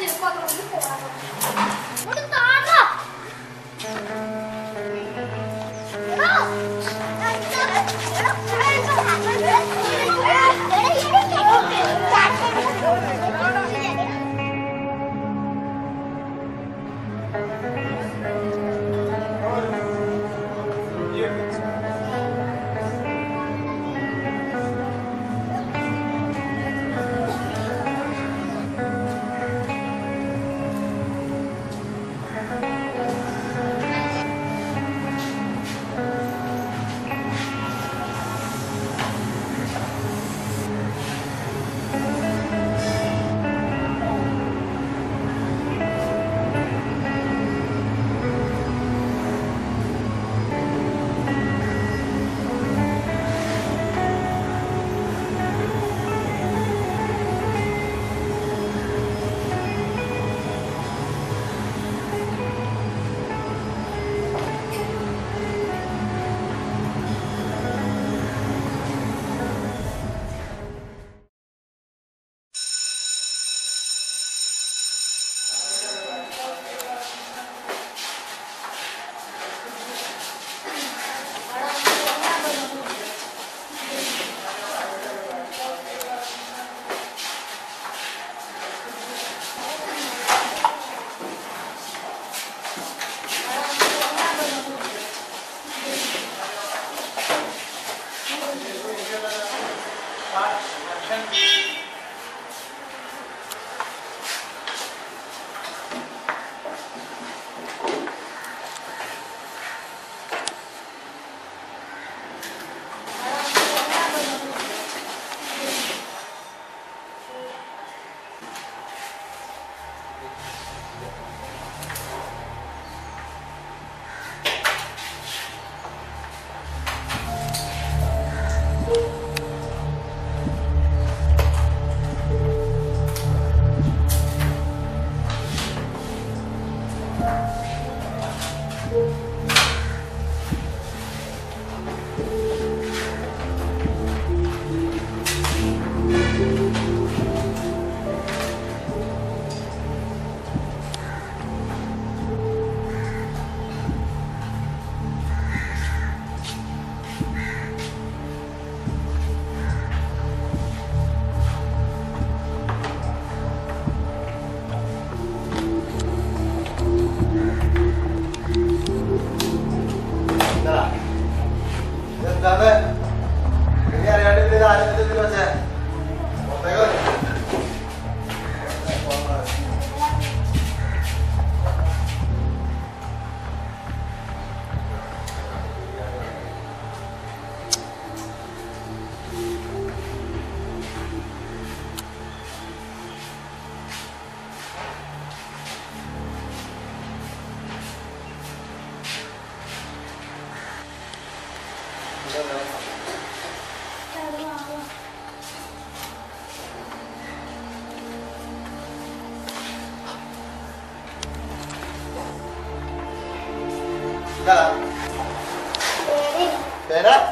Nhìn qua, tôi. that.